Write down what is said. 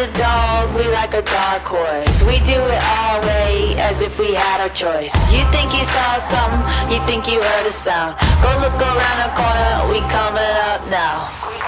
underdog, we like a dark horse. We do it our way, as if we had our choice. You think you saw something, you think you heard a sound. Go look around the corner, we coming up now.